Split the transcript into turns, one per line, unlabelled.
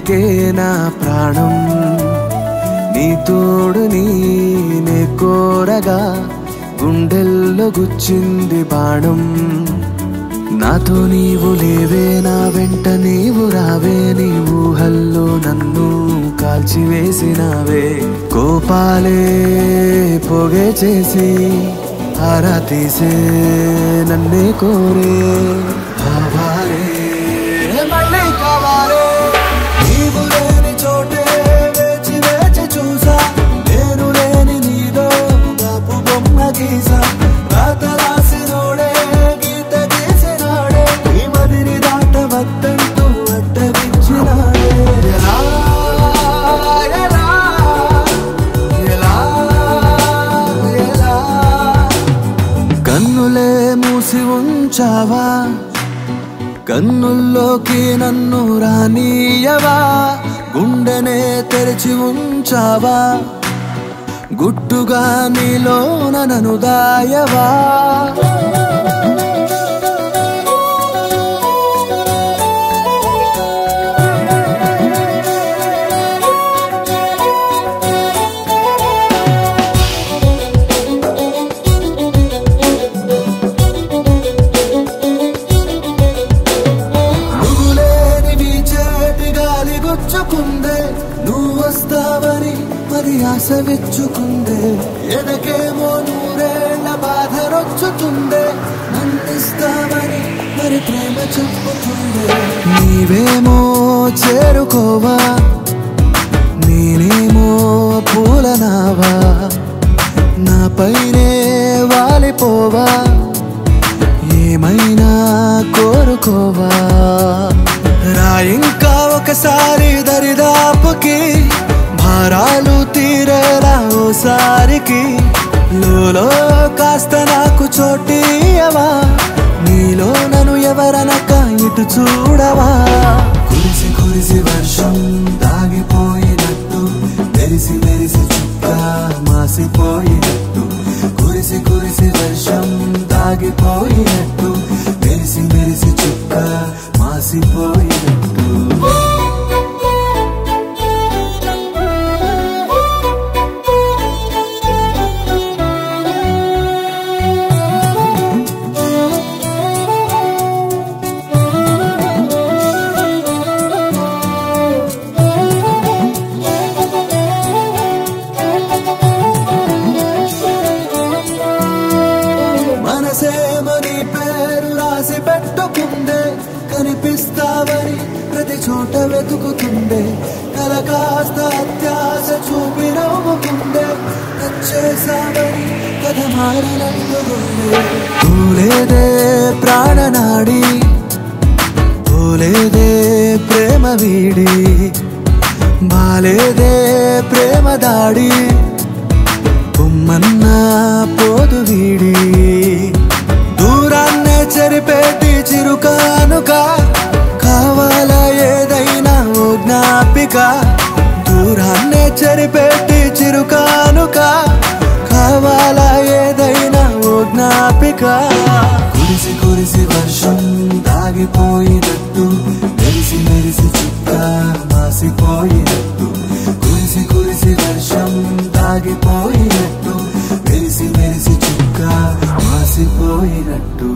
తీసేయకే నా ప్రాణం. నీ తోడు నీనే కోరగా గుండెల్లో గుచ్చింది బాణం. నాతో నీవు లేవే నా వెంట నీవు రావే నీ ఊహల్లో నన్ను కాల్చివేసినావే. కోపాలే పొగే చేసి ఆరా తీసే నన్నే కోరే. ఉంచావా కన్నుల్లోకి నన్ను రానీయవా గుండెనే తెరిచి ఉంచావా? గుట్టుగా నీలోన నన్ను దాయవా? గాలి నువ్వు వస్తావని మరి ఆశ వెచ్చుకుందే ఎదకేమో నూరేళ్ళ బాధ రొచ్చుతుందే నన్నిస్తావని మరి ప్రేమ చెప్పుతుందే. నీవేమో చేరుకోవా నేనేమో పూలనావా నాపైనే వాలిపోవా ఏమైనా కోరుకోవా? రాయింగ్ ఒకసారి దరిదాపుకి భారాలు తీరేలా ఓసారికి. లోలో కాస్త నాకు చోటీయవా నీలో నన్ను ఎవరనక ఇటు చూడవా? కురిసి కురిసి వర్షం దాగిపోయినట్టు మెరిసి మెరిసి చుక్క మాసిపోయినట్టు. కురిసి కురిసి వర్షం దాగిపోయినట్టు మెరిసి మెరిసి చుక్క మాసిపోయినట్టు. కనిపిస్తావని ప్రతి చోట వెతుకుతుండే. కల కాస్త అత్యాశ చూపి నవ్వుకుందే వచ్చేసావని కథ మారినట్టుకుందే ప్రాణనాడి పోలేదే ప్రేమ వీడి బాలేదే ప్రేమ దాడి పొమ్మన్నా పోదు వీడి. దూరాన్నే చెరిపేటి చిరుకానుక కావాల ఏదైనా ఓ జ్ఞాపిక? దూరాన్నే చెరిపెట్టి చిరుకానుక కావాల ఏదైనా ఓ జ్ఞాపిక? కురిసి కురిసి వర్షం దాగిపోయినట్టు మెరిసి మెరిసి చుక్క మాసిపోయినట్టు కురిసి కురిసి వర్షం దాగిపోయినట్టు మెరిసి మెరిసి చుక్క మాసిపోయినట్టు.